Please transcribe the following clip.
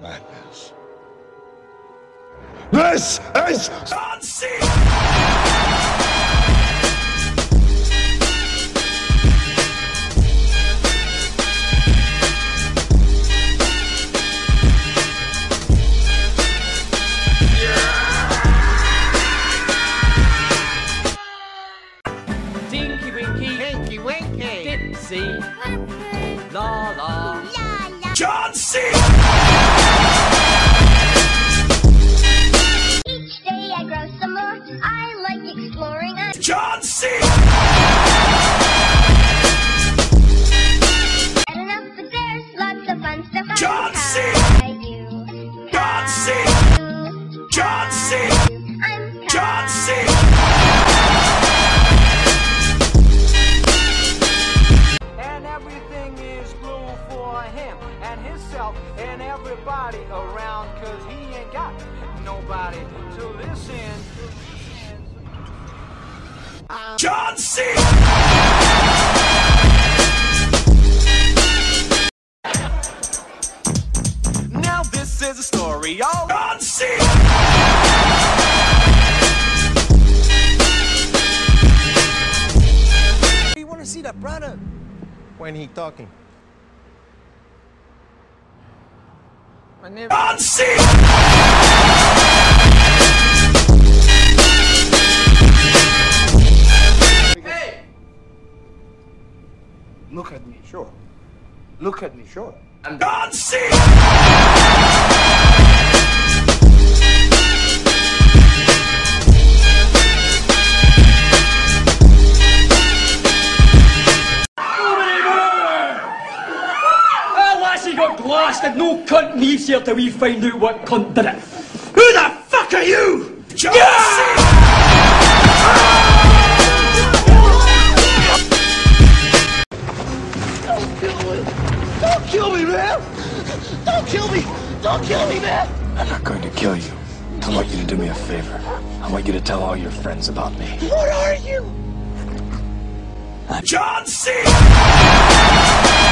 madness. This is John Cena. Tinky Winky, Tinky Winky. La La. John C. exploring. I John Cena. enough, but there's lots of fun stuff. John. C. John Cena. John Cena. John Cena. and everything is blue for him and himself and everybody around cause he ain't got nobody to listen John Cena. now this is a story all John Cena. You want to see the brother? When he talking. my name John C. Look at me, sure. Look at me, sure. And C. Our lassie got blasted, no cunt leaves here till we find out what cunt did it. Who the fuck are you? Don't kill me! Don't kill me, man! I'm not going to kill you. I want you to do me a favor. I want you to tell all your friends about me. What are you? I'm John Cena.